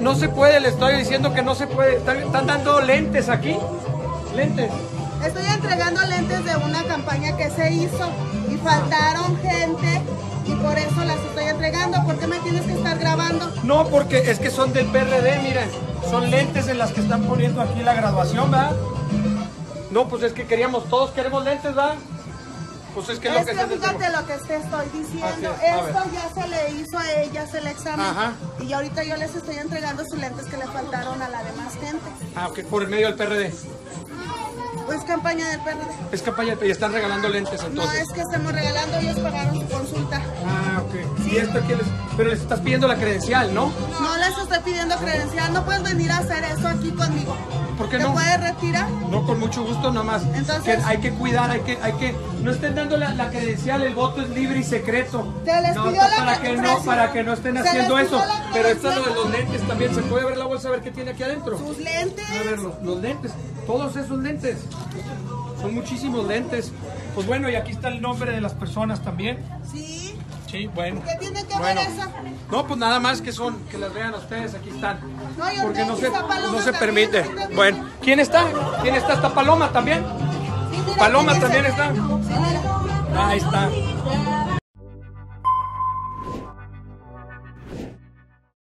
No se puede, le estoy diciendo que no se puede. Están, están dando lentes aquí. Lentes. Estoy entregando lentes de una campaña que se hizo y faltaron gente y por eso las estoy entregando. ¿Por qué me tienes que estar grabando? No, porque es que son del PRD, miren. Son lentes en las que están poniendo aquí la graduación, ¿verdad? No, pues es que queríamos, todos queremos lentes, ¿verdad? Pues es que es lo Es que que fíjate lo que te estoy diciendo. Es, Esto ya se le hizo a ellas el examen Ajá. y ahorita yo les estoy entregando sus lentes que le faltaron a la demás gente. Ah, ok, por el medio del PRD. Pues campaña del PRD. Es campaña y están regalando lentes No entonces. es que estemos regalando, ellos pagaron su consulta. Ah, ok. Y esto aquí les... Pero les estás pidiendo la credencial, ¿no? No les estoy pidiendo credencial, no puedes venir a hacer eso aquí conmigo. ¿Por qué ¿Te no? puedes retirar? No, con mucho gusto, nada más. Entonces- Que hay que cuidar, hay que, hay que, no estén dando la, la credencial, el voto es libre y secreto. Se les no, pidió la para que no, para que no estén haciendo eso. Pero esto es lo de los lentes también, se puede ver la bolsa a ver qué tiene aquí adentro. Sus lentes. A ver los, los lentes, todos esos lentes. Son muchísimos lentes. Pues bueno, y aquí está el nombre de las personas también. Sí. Sí, bueno. ¿Qué tiene que Bueno. ver eso? No, pues nada más que son, que las vean ustedes, aquí están. No, Porque no se, no se permite. Bueno, ¿quién está? ¿Quién está? ¿Está Paloma también? Paloma ¿quién también es? está. Ahí está.